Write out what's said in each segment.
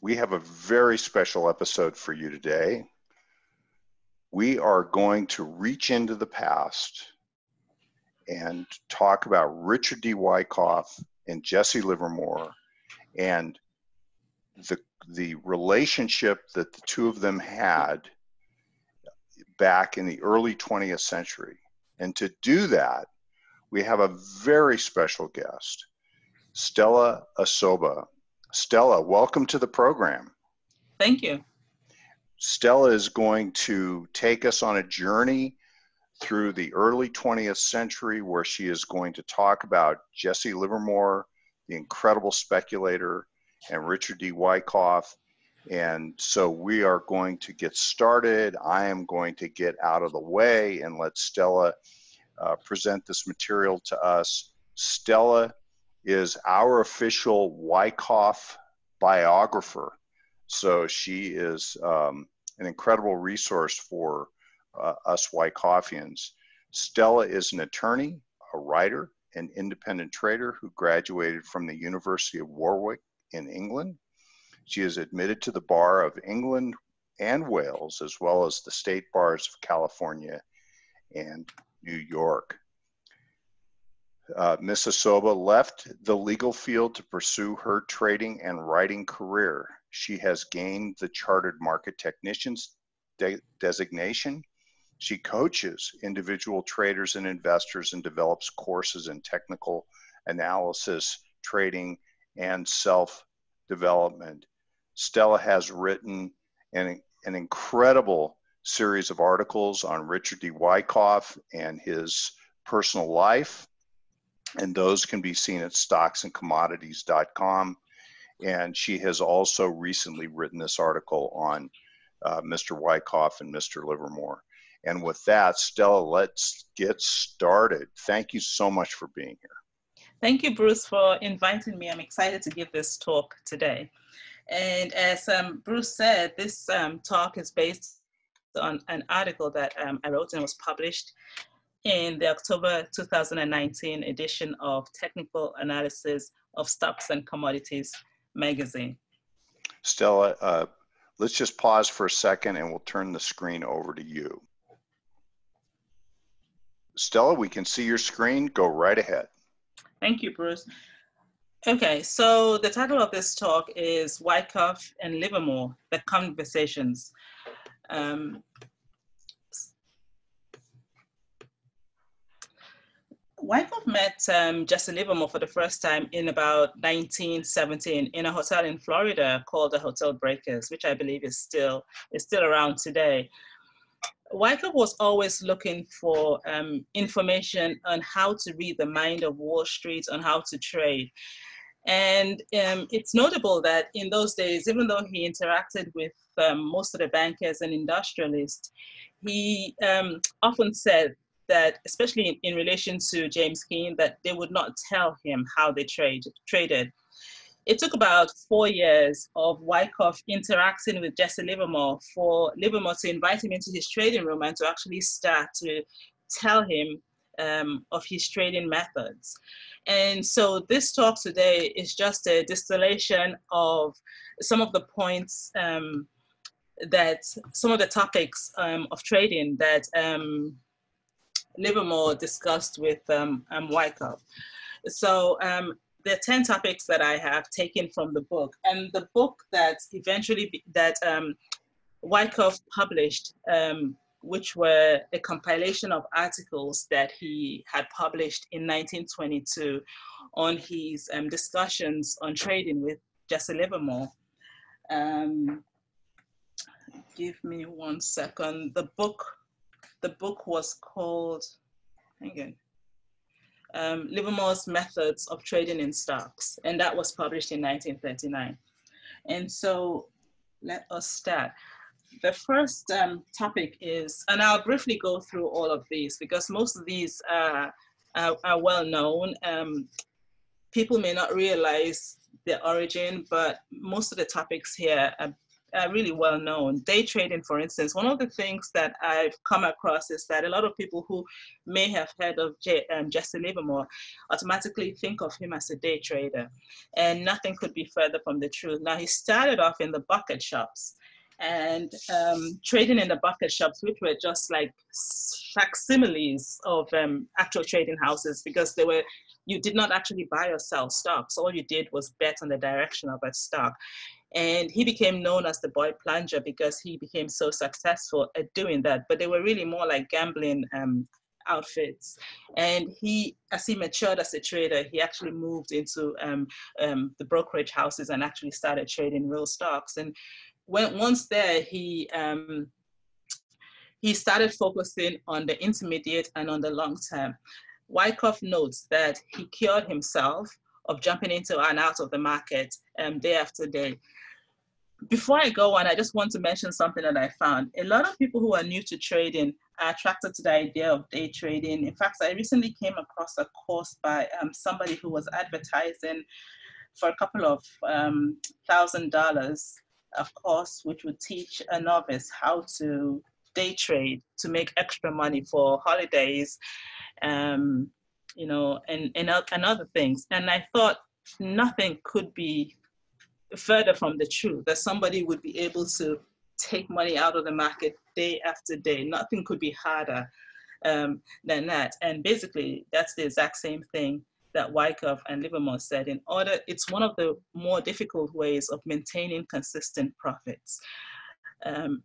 we have a very special episode for you today. We are going to reach into the past and talk about Richard D. Wyckoff and Jesse Livermore and the the relationship that the two of them had back in the early 20th century. And to do that, we have a very special guest, Stella Osoba. Stella, welcome to the program. Thank you. Stella is going to take us on a journey through the early 20th century where she is going to talk about Jesse Livermore, the incredible speculator, and Richard D. Wyckoff. And so we are going to get started. I am going to get out of the way and let Stella uh, present this material to us. Stella is our official Wyckoff biographer. So she is um, an incredible resource for uh, us Wyckofians. Stella is an attorney, a writer, an independent trader who graduated from the University of Warwick in England. She is admitted to the Bar of England and Wales, as well as the state bars of California and New York. Uh, Miss Osoba left the legal field to pursue her trading and writing career. She has gained the Chartered Market Technicians de designation. She coaches individual traders and investors and develops courses in technical analysis, trading, and self development. Stella has written an, an incredible series of articles on Richard D. Wyckoff and his personal life, and those can be seen at stocksandcommodities.com. And she has also recently written this article on uh, Mr. Wyckoff and Mr. Livermore. And with that, Stella, let's get started. Thank you so much for being here. Thank you, Bruce, for inviting me. I'm excited to give this talk today. And as um, Bruce said, this um, talk is based on an article that um, I wrote and was published in the October 2019 edition of Technical Analysis of Stocks and Commodities magazine. Stella, uh, let's just pause for a second and we'll turn the screen over to you. Stella, we can see your screen. Go right ahead. Thank you, Bruce. Okay, so the title of this talk is Wyckoff and Livermore, The Conversations. Um, Wyckoff met um, Jesse Livermore for the first time in about 1917 in a hotel in Florida called the Hotel Breakers, which I believe is still is still around today. Wyckoff was always looking for um, information on how to read the mind of Wall Street, on how to trade. And um, it's notable that in those days, even though he interacted with um, most of the bankers and industrialists, he um, often said that, especially in, in, relation to James Keene, that they would not tell him how they trade, traded. It took about four years of Wyckoff interacting with Jesse Livermore for Livermore to invite him into his trading room and to actually start to tell him um, of his trading methods. And so this talk today is just a distillation of some of the points um, that, some of the topics um, of trading that um, Livermore discussed with um, um, Wyckoff. So um, there are 10 topics that I have taken from the book. And the book that eventually, be, that um, Wyckoff published, um, which were a compilation of articles that he had published in 1922 on his um, discussions on trading with Jesse Livermore. Um, give me one second. The book, the book was called, hang on um, Livermore's Methods of Trading in Stocks, and that was published in 1939. And so let us start. The first um, topic is, and I'll briefly go through all of these because most of these are, are, are well known. Um, people may not realize the origin, but most of the topics here are, uh, really well known. Day trading, for instance, one of the things that I've come across is that a lot of people who may have heard of J, um, Jesse Livermore automatically think of him as a day trader. And nothing could be further from the truth. Now, he started off in the bucket shops and um, trading in the bucket shops, which were just like facsimiles of um, actual trading houses because they were you did not actually buy or sell stocks. All you did was bet on the direction of a stock. And he became known as the boy plunger because he became so successful at doing that. But they were really more like gambling um, outfits. And he, as he matured as a trader, he actually moved into um, um, the brokerage houses and actually started trading real stocks. And when once there, he um, he started focusing on the intermediate and on the long term. Wyckoff notes that he cured himself of jumping into and out of the market um, day after day. Before I go on, I just want to mention something that I found. A lot of people who are new to trading are attracted to the idea of day trading. In fact, I recently came across a course by um, somebody who was advertising for a couple of um, thousand dollars, of course, which would teach a novice how to day trade to make extra money for holidays um, you know, and, and, and other things. And I thought nothing could be further from the truth that somebody would be able to take money out of the market day after day. Nothing could be harder um, than that. And basically, that's the exact same thing that Wyckoff and Livermore said. In order, it's one of the more difficult ways of maintaining consistent profits. Um,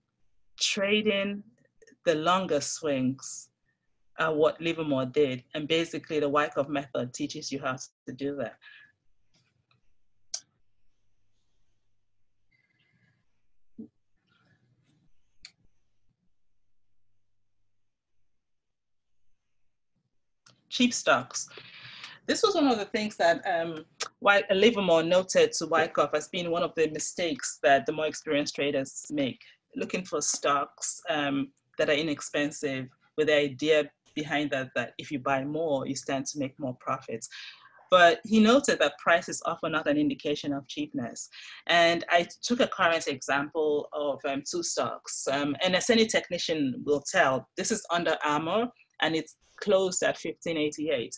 trading the longer swings are what Livermore did. And basically the Wyckoff method teaches you how to do that. Cheap stocks. This was one of the things that um, Livermore noted to Wyckoff as being one of the mistakes that the more experienced traders make, looking for stocks um, that are inexpensive with the idea behind that that if you buy more, you stand to make more profits. But he noted that price is often not an indication of cheapness. And I took a current example of um, two stocks. Um, and as any technician will tell, this is Under Armour and it's closed at 1588.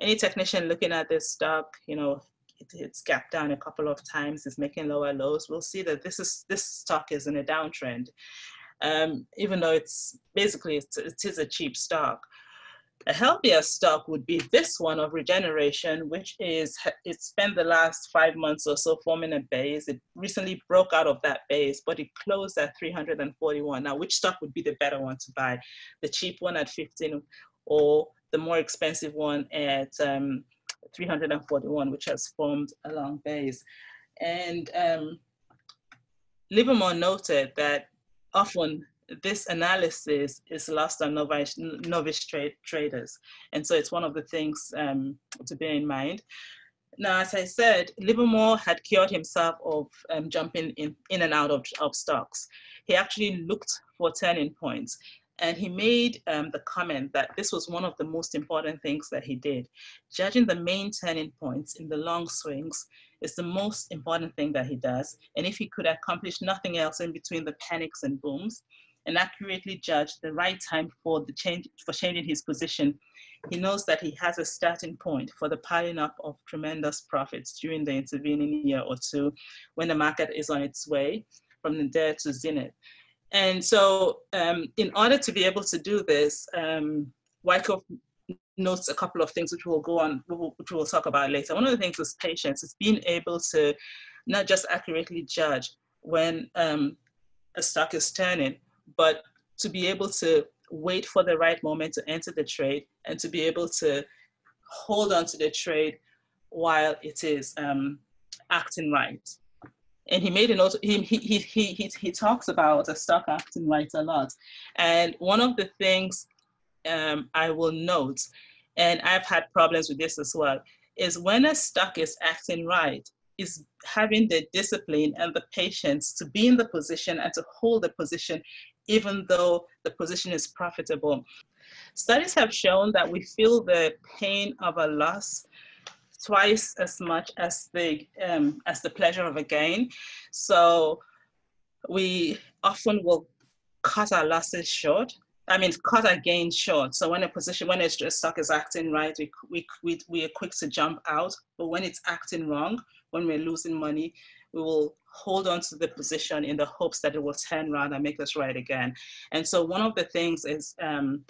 Any technician looking at this stock, you know, it, it's gapped down a couple of times, it's making lower lows, we'll see that this is this stock is in a downtrend. Um, even though it's basically it's, it is a cheap stock. A healthier stock would be this one of Regeneron, which is it spent the last five months or so forming a base. It recently broke out of that base, but it closed at 341. Now, which stock would be the better one to buy? The cheap one at 15 or the more expensive one at um, 341, which has formed a long base. And um, Livermore noted that often this analysis is lost on novice, novice trade, traders. And so it's one of the things um, to bear in mind. Now, as I said, Livermore had cured himself of um, jumping in, in and out of, of stocks. He actually looked for turning points. And he made um, the comment that this was one of the most important things that he did. Judging the main turning points in the long swings is the most important thing that he does. And if he could accomplish nothing else in between the panics and booms, and accurately judge the right time for the change for changing his position, he knows that he has a starting point for the piling up of tremendous profits during the intervening year or two when the market is on its way from the there to zenith. And so um, in order to be able to do this, um, Wyckoff notes a couple of things which we'll go on, which we'll talk about later. One of the things is patience, is being able to not just accurately judge when um, a stock is turning, but to be able to wait for the right moment to enter the trade and to be able to hold on to the trade while it is um, acting right. And he made a note, he, he, he, he, he talks about a stock acting right a lot. And one of the things um, I will note, and I've had problems with this as well, is when a stock is acting right, is having the discipline and the patience to be in the position and to hold the position even though the position is profitable. Studies have shown that we feel the pain of a loss twice as much as the um, as the pleasure of a gain. So we often will cut our losses short. I mean, cut our gains short. So when a position, when a stock is acting right, we, we, we, we are quick to jump out. But when it's acting wrong, when we're losing money, we will hold on to the position in the hopes that it will turn around and make us right again. And so one of the things is um,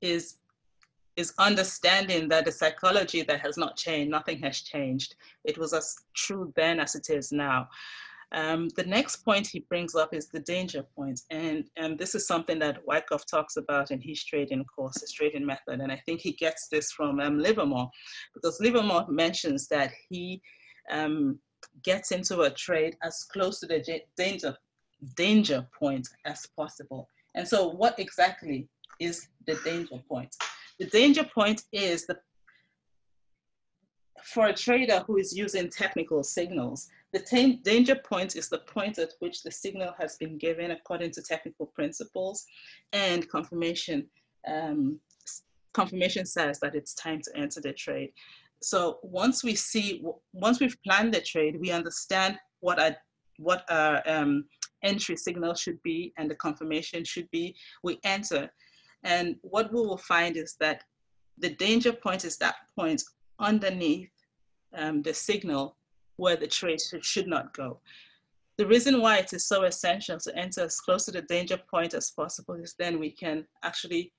is is understanding that the psychology that has not changed, nothing has changed. It was as true then as it is now. Um, the next point he brings up is the danger point. And, and this is something that Wyckoff talks about in his trading course, his trading method. And I think he gets this from um, Livermore, because Livermore mentions that he um, gets into a trade as close to the danger, danger point as possible. And so what exactly is the danger point? The danger point is the for a trader who is using technical signals, the danger point is the point at which the signal has been given according to technical principles and confirmation um, confirmation says that it's time to enter the trade. So once we see, once we've planned the trade, we understand what our, what our um, entry signal should be and the confirmation should be, we enter. And what we will find is that the danger point is that point underneath um, the signal where the trade should not go. The reason why it is so essential to enter as close to the danger point as possible is then we can actually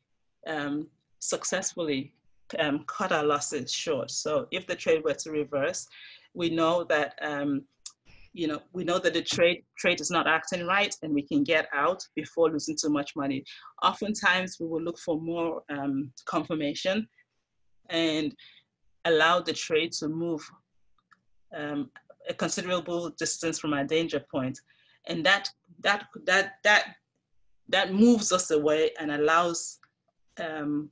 um, successfully um, cut our losses short. So if the trade were to reverse, we know that um, you know we know that the trade trade is not acting right, and we can get out before losing too much money. Oftentimes, we will look for more um, confirmation and allow the trade to move um, a considerable distance from our danger point, and that that that that that moves us away and allows um,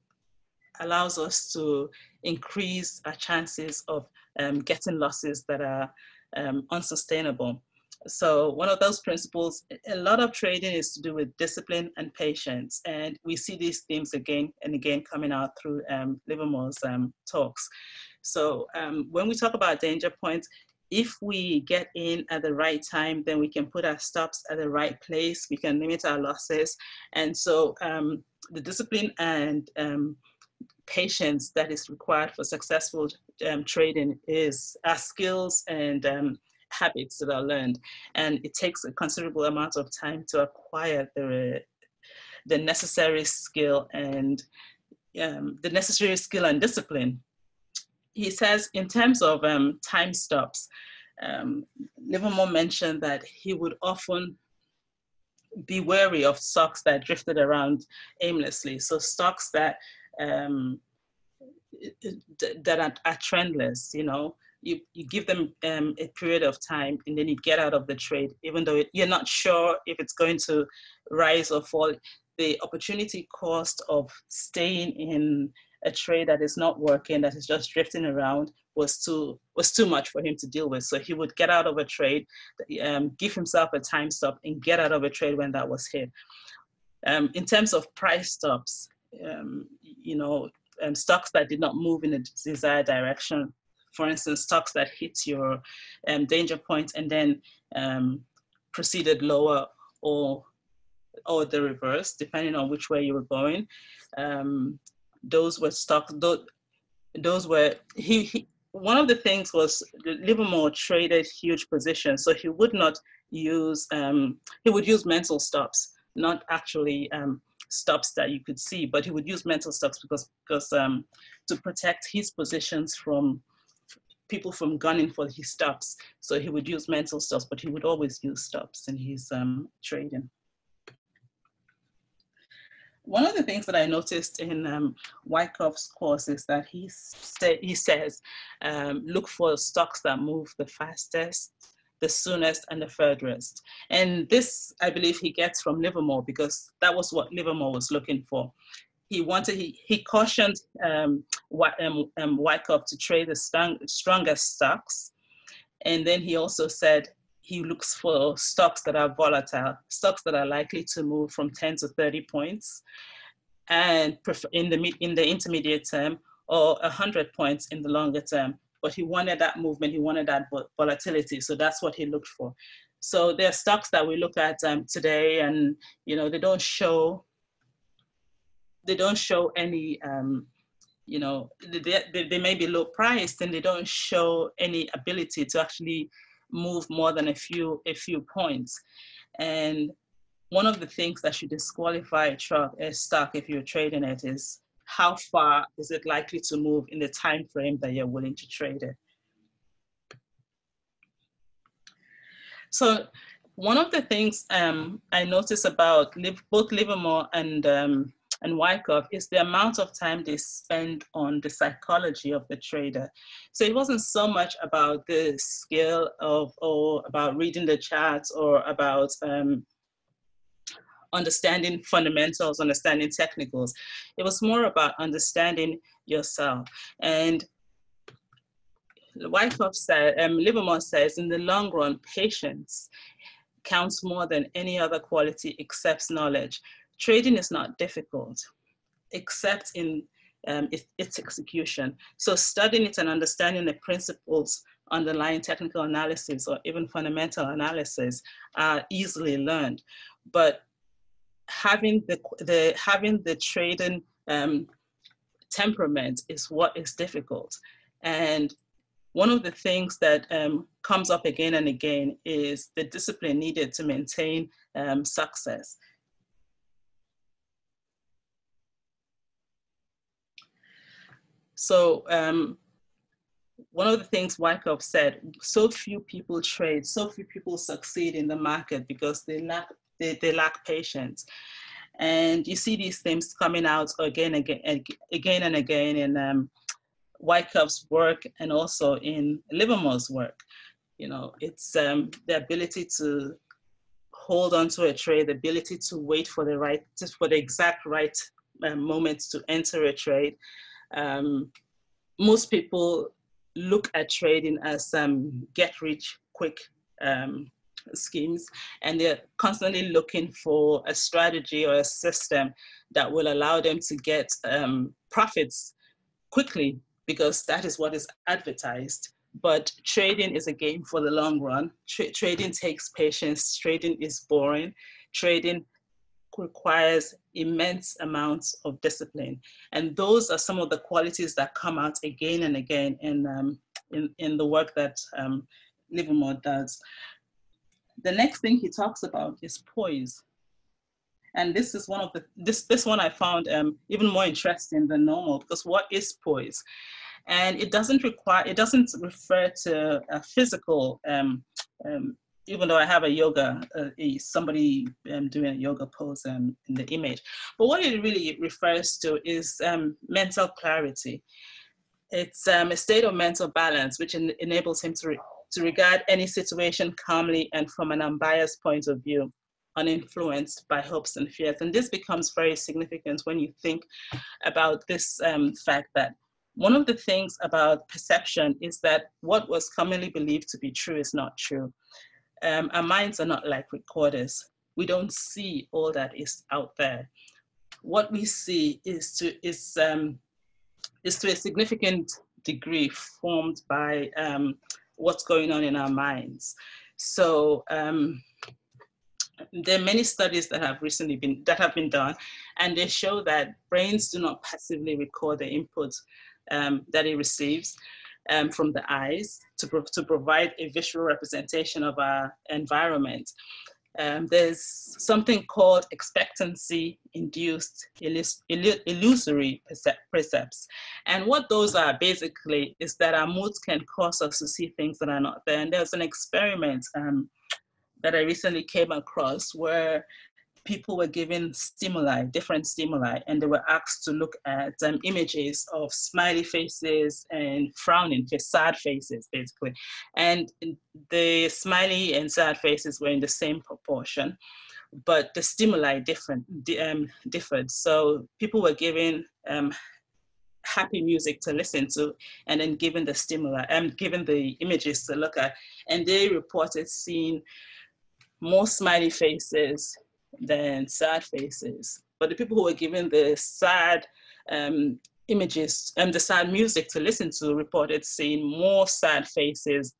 allows us to increase our chances of um, getting losses that are um, unsustainable. So one of those principles, a lot of trading is to do with discipline and patience. And we see these themes again and again coming out through um, Livermore's um, talks. So um, when we talk about danger points, if we get in at the right time, then we can put our stops at the right place. We can limit our losses. And so um, the discipline and um, patience that is required for successful um, trading is our skills and um, habits that are learned. And it takes a considerable amount of time to acquire the, the necessary skill and um, the necessary skill and discipline. He says in terms of um, time stops, um, Livermore mentioned that he would often be wary of stocks that drifted around aimlessly. So stocks that um, that are, are, trendless, you know, you, you give them um, a period of time and then you get out of the trade, even though you're not sure if it's going to rise or fall. The opportunity cost of staying in a trade that is not working, that is just drifting around, was too was too much for him to deal with. So he would get out of a trade, um, give himself a time stop, and get out of a trade when that was hit. Um, in terms of price stops, um, you know, um, stocks that did not move in the desired direction. For instance, stocks that hit your um, danger point and then um, proceeded lower or or the reverse, depending on which way you were going. Um, those were stocks. Those, those were he, he. One of the things was Livermore traded huge positions, so he would not use. Um, he would use mental stops, not actually um, stops that you could see, but he would use mental stops because, because um, to protect his positions from people from gunning for his stops. So he would use mental stops, but he would always use stops in his um, trading. One of the things that I noticed in um, Wyckoff's course is that he, he says, um, look for stocks that move the fastest, the soonest and the furthest. And this, I believe, he gets from Livermore because that was what Livermore was looking for. He wanted, he, he cautioned um, um, um, Wyckoff to trade the strong, strongest stocks. And then he also said he looks for stocks that are volatile, stocks that are likely to move from 10 to 30 points and in the, in the intermediate term or 100 points in the longer term but he wanted that movement, he wanted that volatility. So that's what he looked for. So there are stocks that we look at um, today, and you know they don't show they don't show any um, you know they, they, they may be low priced and they don't show any ability to actually move more than a few a few points and one of the things that should disqualify a truck a stock if you're trading it is how far is it likely to move in the time frame that you're willing to trade it so one of the things um, I noticed about both Livermore and um, and Wyckoff is the amount of time they spend on the psychology of the trader. So it wasn't so much about the skill of, or about reading the charts or about um, understanding fundamentals, understanding technicals. It was more about understanding yourself. And Wyckoff said, um, Livermore says, in the long run, patience counts more than any other quality except knowledge trading is not difficult, except in um, its, its execution. So studying it and understanding the principles underlying technical analysis or even fundamental analysis are easily learned. But having the, the, having the trading um, temperament is what is difficult. And one of the things that um, comes up again and again is the discipline needed to maintain um, success. So um, one of the things Wyckoff said, so few people trade, so few people succeed in the market because they lack, they, they lack patience. And you see these things coming out again, again, and again and again in um, work and also in Livermore's work. You know, it's um, the ability to hold on to a trade, the ability to wait for the right, just for the exact right um, moment to enter a trade, um, most people look at trading as um, get rich quick um, schemes and they're constantly looking for a strategy or a system that will allow them to get um, profits quickly because that is what is advertised but trading is a game for the long run Tra trading takes patience trading is boring trading requires immense amounts of discipline. And those are some of the qualities that come out again and again in, um, in, in the work that um, Livermore does. The next thing he talks about is poise. And this is one of the, this, this one I found um, even more interesting than normal because what is poise? And it doesn't require, it doesn't refer to a physical um, um, even though I have a yoga, uh, somebody um, doing a yoga pose um, in the image. But what it really refers to is um, mental clarity. It's um, a state of mental balance which en enables him to, to regard any situation calmly and from an unbiased point of view, uninfluenced by hopes and fears. And this becomes very significant when you think about this um, fact that one of the things about perception is that what was commonly believed to be true is not true um, our minds are not like recorders. We don't see all that is out there. What we see is to is um, is to a significant degree formed by um, what's going on in our minds. So um, there are many studies that have recently been that have been done, and they show that brains do not passively record the input um, that it receives um, from the eyes to, pro to provide a visual representation of our environment. Um, there's something called expectancy induced illusory percepts. And what those are basically is that our moods can cause us to see things that are not there. And there's an experiment um, that I recently came across where people were given stimuli, different stimuli, and they were asked to look at um, images of smiley faces and frowning, sad faces, basically. And the smiley and sad faces were in the same proportion, but the stimuli different, um, differed. So people were given um, happy music to listen to and then given the stimuli and um, given the images to look at and they reported seeing more smiley faces than sad faces. But the people who were given the sad um, images and the sad music to listen to reported seeing more sad faces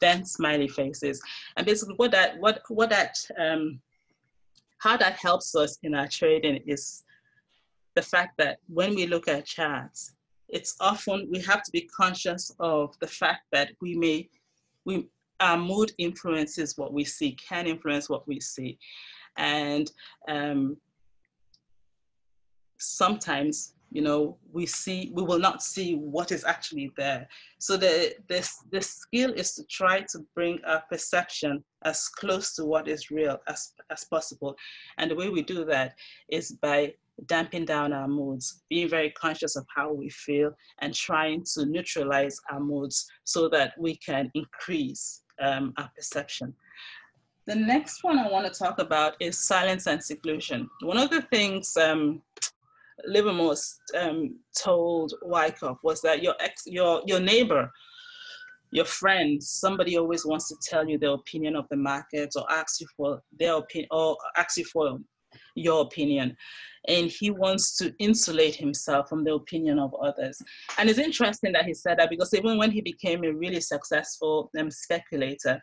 than smiley faces. And basically what that, what, what that, um, how that helps us in our trading is the fact that when we look at charts, it's often, we have to be conscious of the fact that we may, we, our mood influences what we see, can influence what we see. And um, sometimes you know we see we will not see what is actually there. So the this the skill is to try to bring our perception as close to what is real as as possible. And the way we do that is by damping down our moods being very conscious of how we feel and trying to neutralize our moods so that we can increase um, our perception the next one I want to talk about is silence and seclusion. One of the things um, Livermore um, told Wyckoff was that your ex, your your neighbor, your friend, somebody always wants to tell you their opinion of the market or ask you for their opinion or ask you for your opinion. And he wants to insulate himself from the opinion of others. And it's interesting that he said that because even when he became a really successful um, speculator,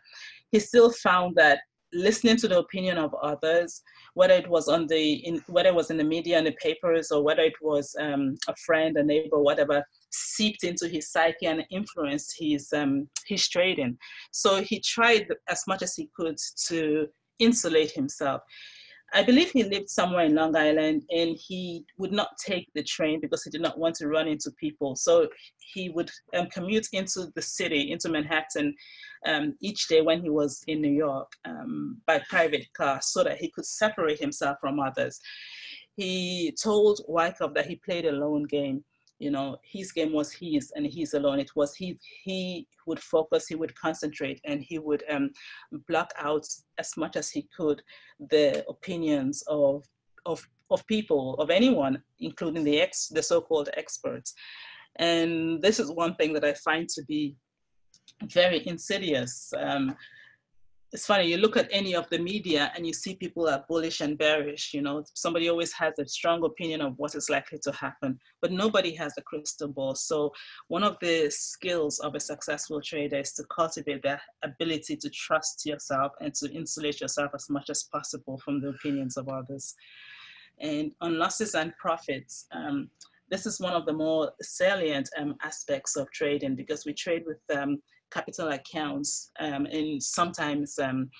he still found that listening to the opinion of others, whether it was on the in, whether it was in the media and the papers or whether it was um, a friend, a neighbor, whatever, seeped into his psyche and influenced his um, his trading. So he tried as much as he could to insulate himself. I believe he lived somewhere in Long Island and he would not take the train because he did not want to run into people. So he would um, commute into the city, into Manhattan, um, each day when he was in New York um, by private car so that he could separate himself from others. He told Wyckoff that he played a lone game you know his game was his and he's alone. It was he he would focus he would concentrate and he would um, block out as much as he could the opinions of of of people of anyone including the ex the so-called experts. And this is one thing that i find to be very insidious um, it's funny you look at any of the media and you see people are bullish and bearish you know somebody always has a strong opinion of what is likely to happen but nobody has a crystal ball. So one of the skills of a successful trader is to cultivate the ability to trust yourself and to insulate yourself as much as possible from the opinions of others. And on losses and profits um, this is one of the more salient um, aspects of trading because we trade with um, capital accounts. Um, and sometimes, um,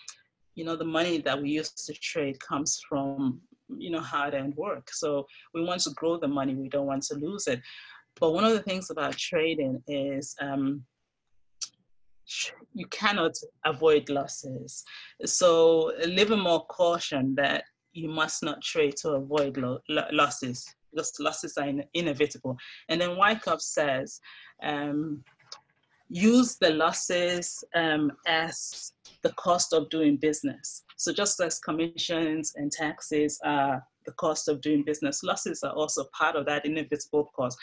you know, the money that we use to trade comes from, you know, hard earned work. So we want to grow the money, we don't want to lose it. But one of the things about trading is um, you cannot avoid losses. So a little more caution that you must not trade to avoid lo losses because losses are in inevitable. And then Wyckoff says, um, use the losses um, as the cost of doing business. So just as commissions and taxes are the cost of doing business, losses are also part of that inevitable cost.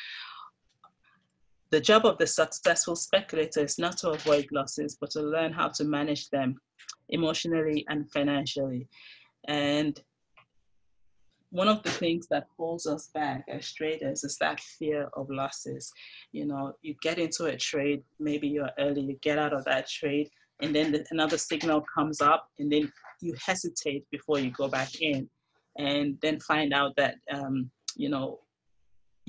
The job of the successful speculator is not to avoid losses, but to learn how to manage them emotionally and financially. And one of the things that holds us back as traders is that fear of losses. You know, you get into a trade, maybe you're early, you get out of that trade, and then the, another signal comes up, and then you hesitate before you go back in, and then find out that, um, you know,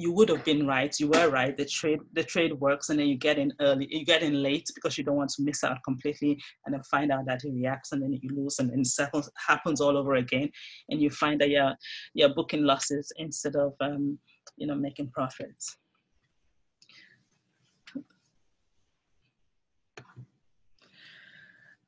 you would have been right. You were right. The trade the trade works, and then you get in early. You get in late because you don't want to miss out completely, and then find out that it reacts, and then you lose, and then it happens all over again, and you find that you're you're booking losses instead of um, you know making profits.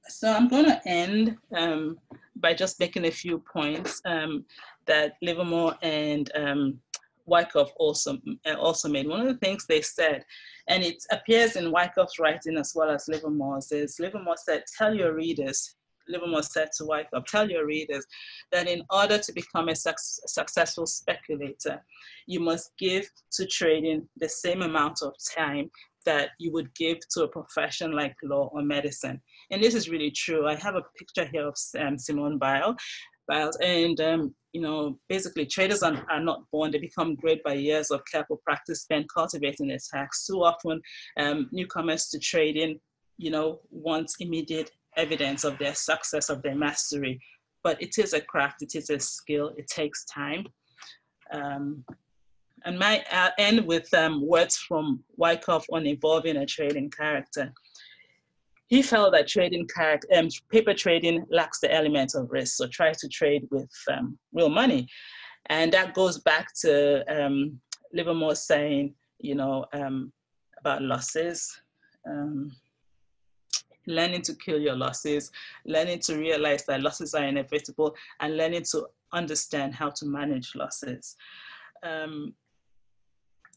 So I'm going to end um, by just making a few points um, that Livermore and um, Wyckoff also, uh, also made. One of the things they said, and it appears in Wyckoff's writing as well as Livermore's, is Livermore said, tell your readers, Livermore said to Wyckoff, tell your readers that in order to become a su successful speculator, you must give to trading the same amount of time that you would give to a profession like law or medicine. And this is really true. I have a picture here of um, Simone Biles, Biles and um, you know, basically traders are, are not born, they become great by years of careful practice spent cultivating their tax. Too often, um, newcomers to trading you know, want immediate evidence of their success, of their mastery. But it is a craft, it is a skill, it takes time. Um, and my uh, end with um, words from Wyckoff on evolving a trading character. He felt that trading character, um, paper trading lacks the element of risk, so try to trade with um, real money. And that goes back to um, Livermore saying, you know, um, about losses, um, learning to kill your losses, learning to realize that losses are inevitable, and learning to understand how to manage losses. Um,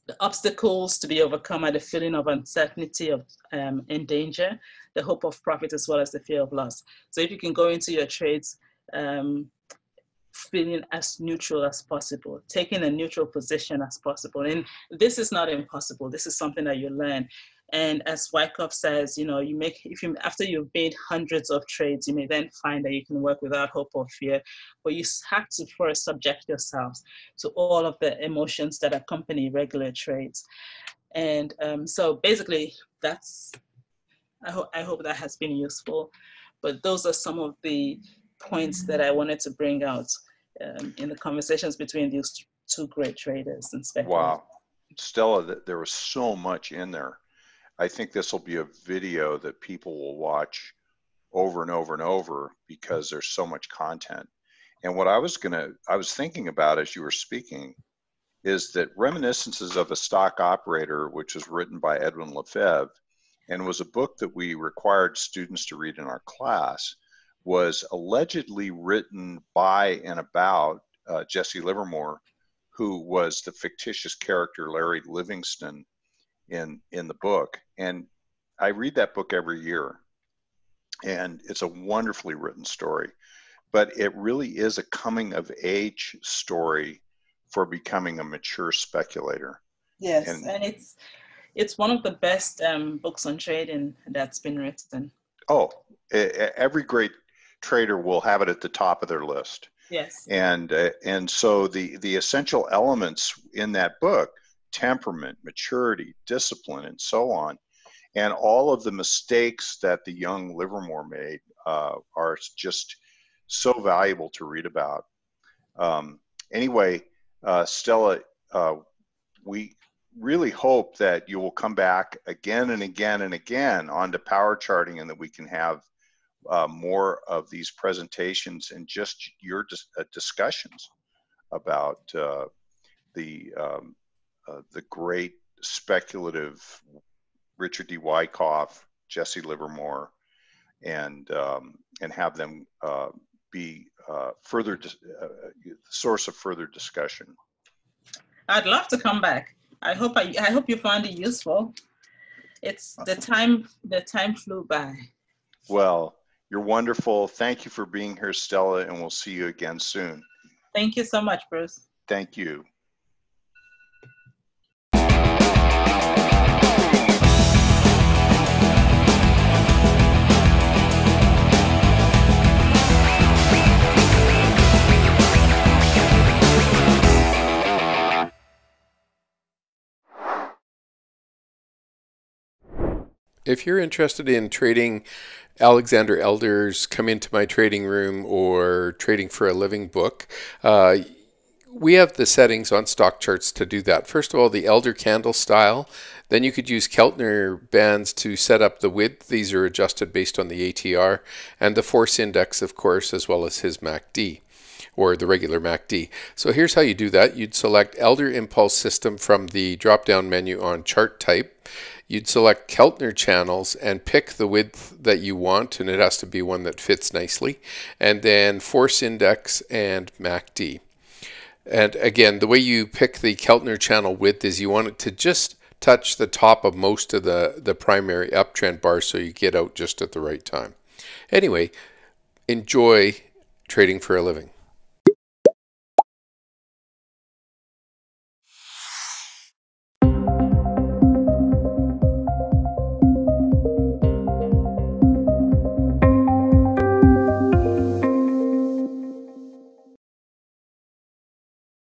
the obstacles to be overcome are the feeling of uncertainty of um, in danger, the hope of profit, as well as the fear of loss. So if you can go into your trades um, feeling as neutral as possible, taking a neutral position as possible. And this is not impossible. This is something that you learn. And as Wyckoff says, you know, you make if you after you've made hundreds of trades, you may then find that you can work without hope or fear. But you have to first subject yourselves to all of the emotions that accompany regular trades. And um, so basically, that's I hope I hope that has been useful. But those are some of the points that I wanted to bring out um, in the conversations between these two great traders and speculators. Wow. Stella, there was so much in there. I think this will be a video that people will watch over and over and over because there's so much content. And what I was gonna, I was thinking about as you were speaking, is that Reminiscences of a Stock Operator, which was written by Edwin Lefèvre, and was a book that we required students to read in our class, was allegedly written by and about uh, Jesse Livermore, who was the fictitious character Larry Livingston in in the book. And I read that book every year, and it's a wonderfully written story. But it really is a coming of age story for becoming a mature speculator. Yes, and, and it's it's one of the best um, books on trading that's been written. Oh, every great trader will have it at the top of their list. Yes. And uh, and so the the essential elements in that book, temperament, maturity, discipline, and so on, and all of the mistakes that the young Livermore made uh, are just so valuable to read about. Um, anyway, uh, Stella, uh, we really hope that you will come back again and again and again onto power charting and that we can have uh, more of these presentations and just your dis- uh, discussions about uh, the um, uh, the great speculative Richard D. Wyckoff, Jesse Livermore, and um, and have them uh, be uh, further dis- source of further discussion. I'd love to come back. I hope I, I hope you found it useful. It's the time the time flew by. Well, you're wonderful. Thank you for being here, Stella, and we'll see you again soon. Thank you so much, Bruce. Thank you. If you're interested in trading Alexander Elder's Come Into My Trading Room or Trading for a Living book, uh, we have the settings on StockCharts to do that. First of all, the Elder candle style. Then you could use Keltner bands to set up the width. These are adjusted based on the ATR and the force index, of course, as well as his MACD or the regular MACD. So here's how you do that. You'd select Elder Impulse System from the drop-down menu on Chart Type you'd select Keltner channels and pick the width that you want, and it has to be one that fits nicely, and then force index and MACD. And again, the way you pick the Keltner channel width is you want it to just touch the top of most of the, the primary uptrend bar so you get out just at the right time. Anyway, enjoy trading for a living.